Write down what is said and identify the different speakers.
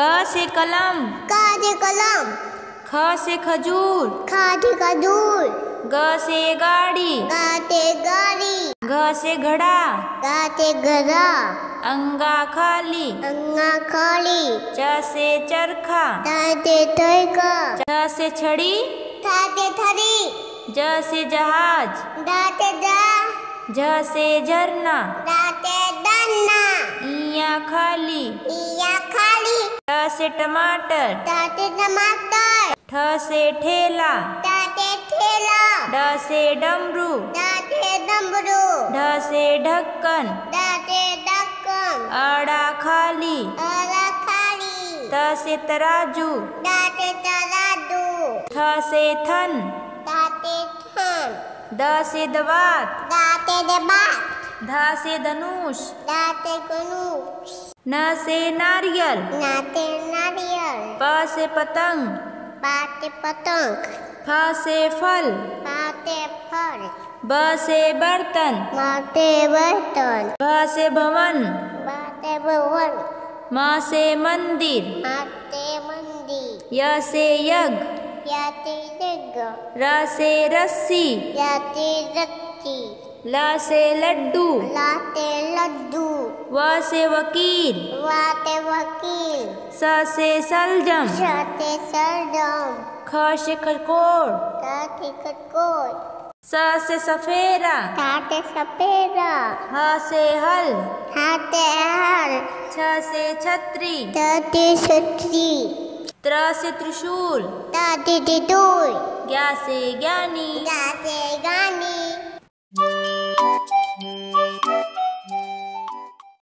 Speaker 1: क से कलम।
Speaker 2: का से कलम।
Speaker 1: ख से खजूर।
Speaker 2: खा से खजूर।
Speaker 1: ग से गाड़ी।
Speaker 2: गा से गाड़ी।
Speaker 1: घ से घड़ा।
Speaker 2: गा से घड़ा।
Speaker 1: अंगा खाली।
Speaker 2: अंगा खाली।
Speaker 1: च से चरखा।
Speaker 2: ता से थैका
Speaker 1: छ से छड़ी।
Speaker 2: था से थरी
Speaker 1: ज से जहाज़।
Speaker 2: दा से दा।
Speaker 1: झ से झरना।
Speaker 2: दा से दन्ना
Speaker 1: इया खाली।
Speaker 2: इया खाली
Speaker 1: ट से टमाटर।
Speaker 2: ता से टमाटर।
Speaker 1: ठ से ठेला।
Speaker 2: ता से ठेला।
Speaker 1: ड से डमरू।
Speaker 2: दा से डमरू।
Speaker 1: ढ से ढक्कन।
Speaker 2: दा से ढक्कन।
Speaker 1: अड़ा खाली।
Speaker 2: अरा खाली।
Speaker 1: त से तराजू।
Speaker 2: दा से तराजू।
Speaker 1: थ से थन।
Speaker 2: दा से थान।
Speaker 1: द से दवात
Speaker 2: दा से दबात।
Speaker 1: ध से धनुष।
Speaker 2: दा से गणूश
Speaker 1: न से नारियल।
Speaker 2: ना से नारियल।
Speaker 1: प से पतंग।
Speaker 2: पा से पतंग।
Speaker 1: फ से फल।
Speaker 2: पा से फल।
Speaker 1: ब से बर्तन।
Speaker 2: मा से बर्तन।
Speaker 1: भ से भवन।
Speaker 2: बा से भवन।
Speaker 1: म से मंदिर।
Speaker 2: मा से मंदिर।
Speaker 1: य से यज्ञ। र से रस्सी।
Speaker 2: या से रत्ती
Speaker 1: ल से लड्डू।
Speaker 2: ला से लड्डू।
Speaker 1: व से वकील।
Speaker 2: वा से वकील।
Speaker 1: स से सलजम।
Speaker 2: श से सरदम
Speaker 1: ख से खरकोट
Speaker 2: ता से कटकोट
Speaker 1: स से सफेरा।
Speaker 2: ता से सपेरा
Speaker 1: ह से हल।
Speaker 2: हा से हल।
Speaker 1: छ से छतरी।
Speaker 2: ता से छतरी।
Speaker 1: त्र से त्रिशूल।
Speaker 2: ता से तितुर
Speaker 1: ज्ञा से ज्ञानी।
Speaker 2: दा से गानी